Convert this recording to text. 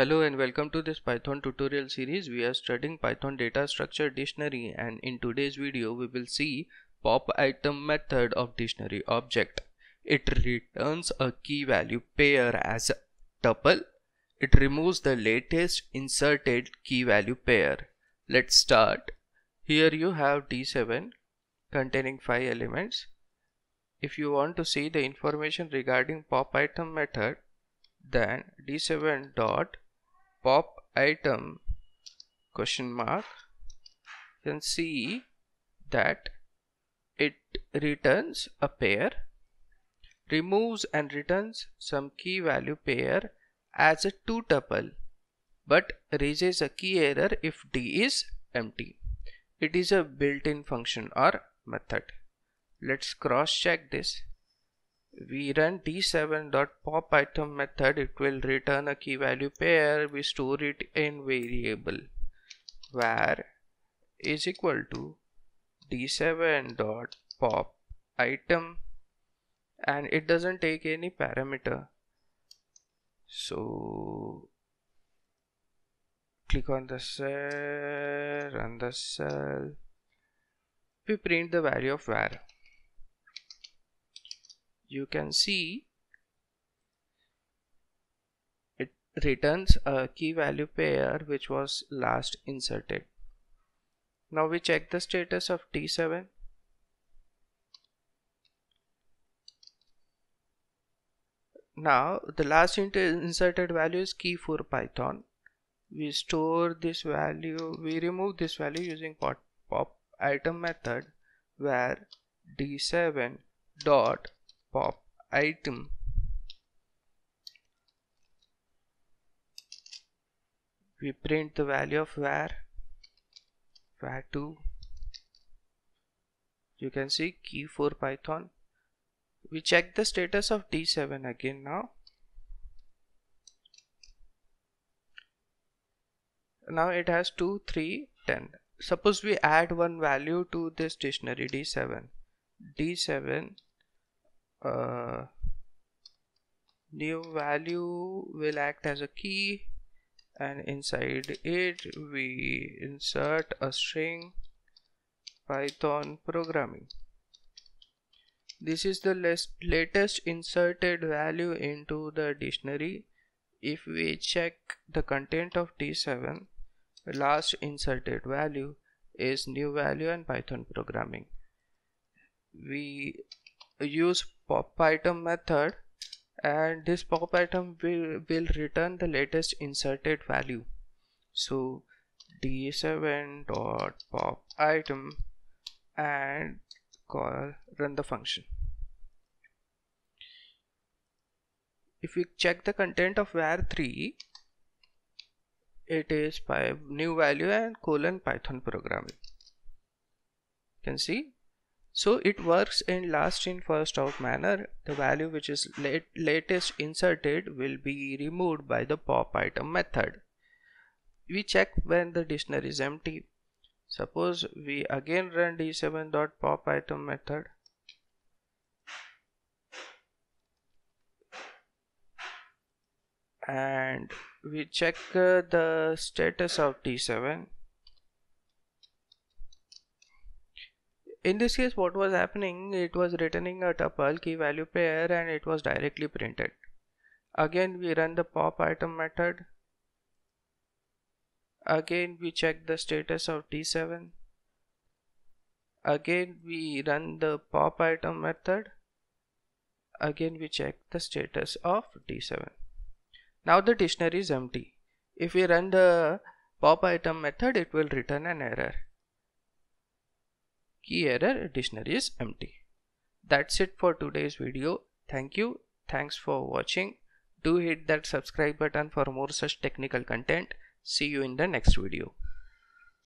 Hello and welcome to this Python tutorial series. We are studying Python data structure dictionary and in today's video we will see pop item method of dictionary object. It returns a key value pair as a tuple. It removes the latest inserted key value pair. Let's start. Here you have D7 containing 5 elements. If you want to see the information regarding pop item method then d7 dot pop item question mark. You can see that it returns a pair removes and returns some key value pair as a two tuple but raises a key error if d is empty. It is a built-in function or method. Let's cross check this we run d7.pop item method it will return a key value pair we store it in variable var is equal to d7.pop item and it doesn't take any parameter. So click on the cell run the cell. We print the value of var you can see it returns a key value pair which was last inserted. Now we check the status of D7. Now the last inserted value is key for Python. We store this value, we remove this value using pop, pop item method where D7 dot pop item. We print the value of var var2 you can see key for python. We check the status of d7 again now. Now it has 2 3 10 suppose we add one value to this dictionary d7 d7 uh, new value will act as a key and inside it we insert a string python programming. This is the latest inserted value into the dictionary. If we check the content of d7 the last inserted value is new value and python programming. We use pop item method and this pop item will, will return the latest inserted value. So d7 dot pop item and call run the function. If we check the content of var3 it is by new value and colon python programming. You can see so it works in last in first out manner. The value which is late, latest inserted will be removed by the pop item method. We check when the dictionary is empty. Suppose we again run d7.pop item method. And we check uh, the status of d7 in this case what was happening it was returning a tuple key value pair and it was directly printed. Again we run the pop item method. Again we check the status of d7 again we run the pop item method. Again we check the status of d7 now the dictionary is empty. If we run the pop item method it will return an error key error dictionary is empty. That's it for today's video. Thank you. Thanks for watching. Do hit that subscribe button for more such technical content. See you in the next video